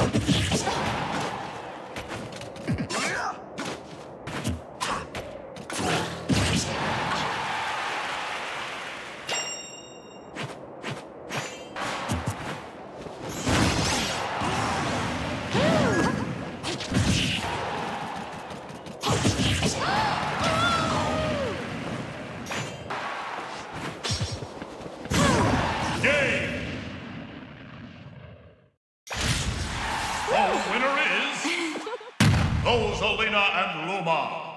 you. The winner is Rosalina and Luma.